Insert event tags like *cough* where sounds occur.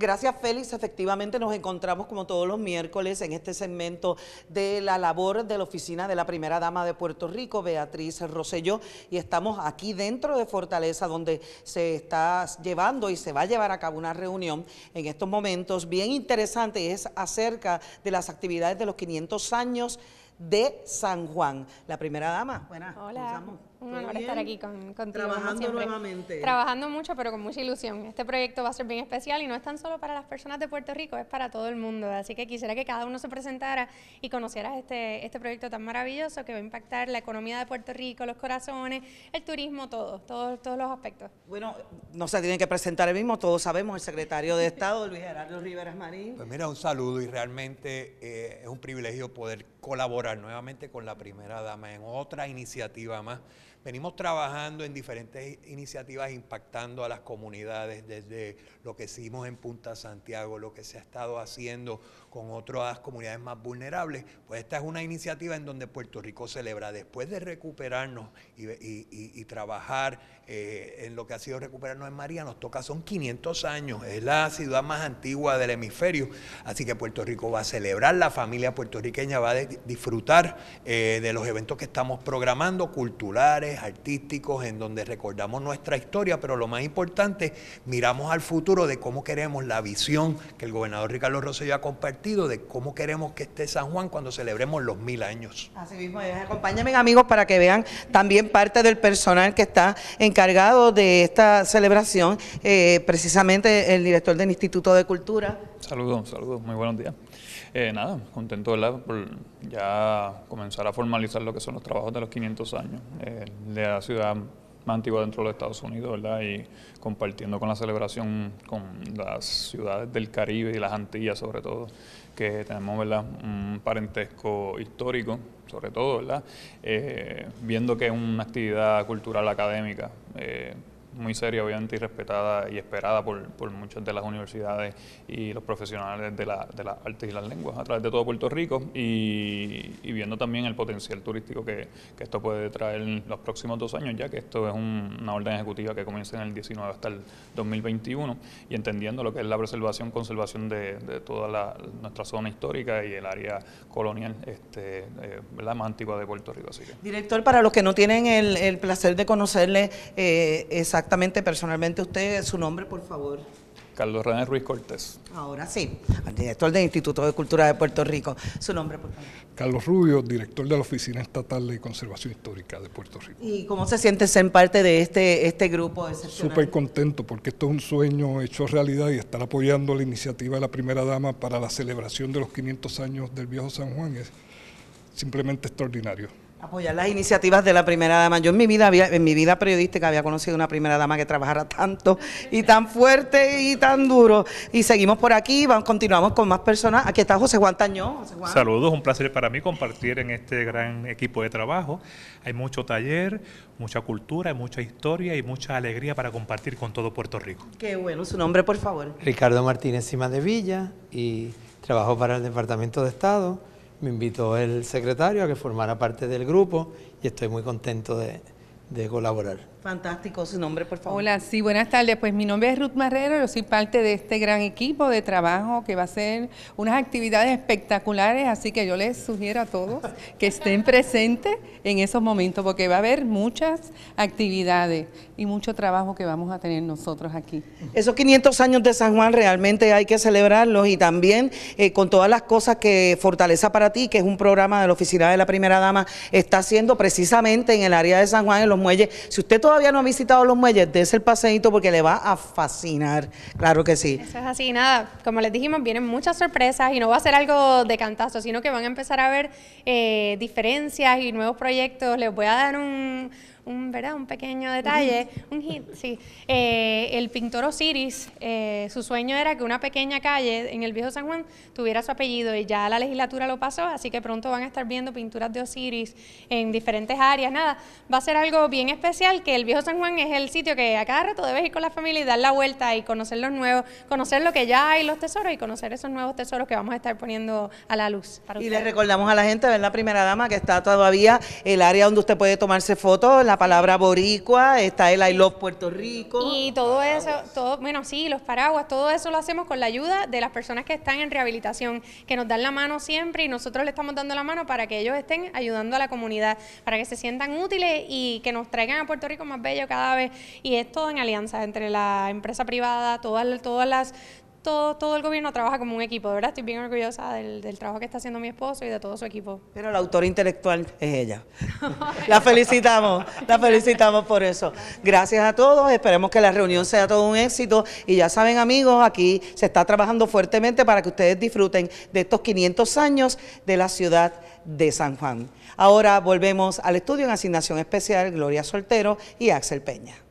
Gracias, Félix. Efectivamente, nos encontramos como todos los miércoles en este segmento de la labor de la oficina de la primera dama de Puerto Rico, Beatriz Rosselló, y estamos aquí dentro de Fortaleza, donde se está llevando y se va a llevar a cabo una reunión en estos momentos bien interesante, es acerca de las actividades de los 500 años de San Juan. La primera dama, buenas. Hola. Un honor estar aquí con, contigo. Trabajando nuevamente. Trabajando mucho, pero con mucha ilusión. Este proyecto va a ser bien especial y no es tan solo para las personas de Puerto Rico, es para todo el mundo. Así que quisiera que cada uno se presentara y conociera este, este proyecto tan maravilloso que va a impactar la economía de Puerto Rico, los corazones, el turismo, todo, todos, todos los aspectos. Bueno, no se tiene que presentar el mismo, todos sabemos, el secretario de Estado, Luis Gerardo Rivera Marín. Pues mira, un saludo y realmente eh, es un privilegio poder colaborar nuevamente con la primera dama en otra iniciativa más Venimos trabajando en diferentes iniciativas impactando a las comunidades, desde lo que hicimos en Punta Santiago, lo que se ha estado haciendo con otras comunidades más vulnerables. Pues esta es una iniciativa en donde Puerto Rico celebra, después de recuperarnos y, trabajar eh, en lo que ha sido recuperarnos en María, nos toca, son 500 años, es la ciudad más antigua del hemisferio, así que Puerto Rico va a celebrar, la familia puertorriqueña va a disfrutar eh, de los eventos que estamos programando, culturales, artísticos, en donde recordamos nuestra historia, pero lo más importante, miramos al futuro de cómo queremos la visión que el gobernador Ricardo Rosselló ha compartido, de cómo queremos que esté San Juan cuando celebremos los mil años. Así mismo, acompáñenme amigos para que vean también parte del personal que está encargado de esta celebración, eh, precisamente el director del Instituto de Cultura. Saludos, saludos, muy buenos días. Eh, nada, contento ¿verdad? por ya comenzar a formalizar lo que son los trabajos de los 500 años eh, de la ciudad más antigua dentro de los Estados Unidos, ¿verdad? Y compartiendo con la celebración con las ciudades del Caribe y las Antillas sobre todo, que tenemos, ¿verdad? Un parentesco histórico, sobre todo, ¿verdad? Eh, viendo que es una actividad cultural académica, muy seria, obviamente, y respetada y esperada por, por, muchas de las universidades y los profesionales de, la, de las artes y las lenguas a través de todo Puerto Rico y, viendo también el potencial turístico que, esto puede traer en los próximos dos años, ya que esto es una orden ejecutiva que comienza en el 19 hasta el 2021 y entendiendo lo que es la preservación, conservación de, toda la, nuestra zona histórica y el área colonial este, eh, la más antigua de Puerto Rico. Así que. Director, para los que no tienen el, el placer de conocerle eh, esa exactamente, personalmente usted, su nombre, por favor. Carlos René Ruiz Cortés. Ahora sí, director del Instituto de Cultura de Puerto Rico. Su nombre, por favor. Carlos Rubio, director de la Oficina Estatal de Conservación Histórica de Puerto Rico. ¿Y cómo se siente ser parte de este, este grupo Súper contento porque esto es un sueño hecho realidad y estar apoyando la iniciativa de la primera dama para la celebración de los 500 años del viejo San Juan es simplemente extraordinario. Apoyar las iniciativas de la primera dama. Yo en mi vida había, en mi vida periodística había conocido una primera dama que trabajara tanto y tan fuerte y tan duro. Y seguimos por aquí, vamos, continuamos con más personas. Aquí está José Juan Tañón. Saludos, un placer para mí compartir en este gran equipo de trabajo. Hay mucho taller, mucha cultura, mucha historia y mucha alegría para compartir con todo Puerto Rico. Qué bueno, su nombre por favor. Ricardo Martínez Cima de Villa y trabajo para el Departamento de Estado me invitó el secretario a que formara parte del grupo y estoy muy contento de, de colaborar. Fantástico, su nombre, por favor. Hola, sí, buenas tardes. Pues mi nombre es Ruth Marrero, yo soy parte de este gran equipo de trabajo que va a ser unas actividades espectaculares, así que yo les sugiero a todos que estén presentes en esos momentos, porque va a haber muchas actividades y mucho trabajo que vamos a tener nosotros aquí. Esos 500 años de San Juan realmente hay que celebrarlos y también eh, con todas las cosas que Fortaleza para ti, que es un programa de la Oficina de la Primera Dama, está haciendo precisamente en el área de San Juan, en los muelles. Si usted todavía no ha visitado los muelles, dése el paseíto porque le va a fascinar. Claro que sí. Eso es así, nada. Como les dijimos, vienen muchas sorpresas y no va a ser algo de cantazo, sino que van a empezar a ver eh, diferencias y nuevos proyectos. Les voy a dar un un, ¿verdad? un pequeño detalle, un hit, sí. Eh, el pintor Osiris, eh, su sueño era que una pequeña calle en el viejo San Juan tuviera su apellido y ya la legislatura lo pasó, así que pronto van a estar viendo pinturas de Osiris en diferentes áreas. Nada, va a ser algo bien especial que el viejo San Juan es el sitio que a cada rato debes ir con la familia y dar la vuelta y conocer los nuevos, conocer lo que ya hay, los tesoros y conocer esos nuevos tesoros que vamos a estar poniendo a la luz. y le recordamos a la gente, ver la primera dama que está todavía el área donde usted puede tomarse fotos, la palabra boricua, está el I Love Puerto Rico. Y todo eso, todo, bueno, sí, los paraguas, todo eso lo hacemos con la ayuda de las personas que están en rehabilitación, que nos dan la mano siempre y nosotros le estamos dando la mano para que ellos estén ayudando a la comunidad, para que se sientan útiles y que nos traigan a Puerto Rico más bello cada vez. Y es todo en alianza entre la empresa privada, todas, todas las todo, todo el gobierno trabaja como un equipo, de verdad estoy bien orgullosa del, del, trabajo que está haciendo mi esposo y de todo su equipo. Pero la autora intelectual es ella. *laughs* la felicitamos, la felicitamos por eso. Gracias a todos, esperemos que la reunión sea todo un éxito y ya saben amigos, aquí se está trabajando fuertemente para que ustedes disfruten de estos 500 años de la ciudad de San Juan. Ahora volvemos al estudio en asignación especial Gloria Soltero y Axel Peña.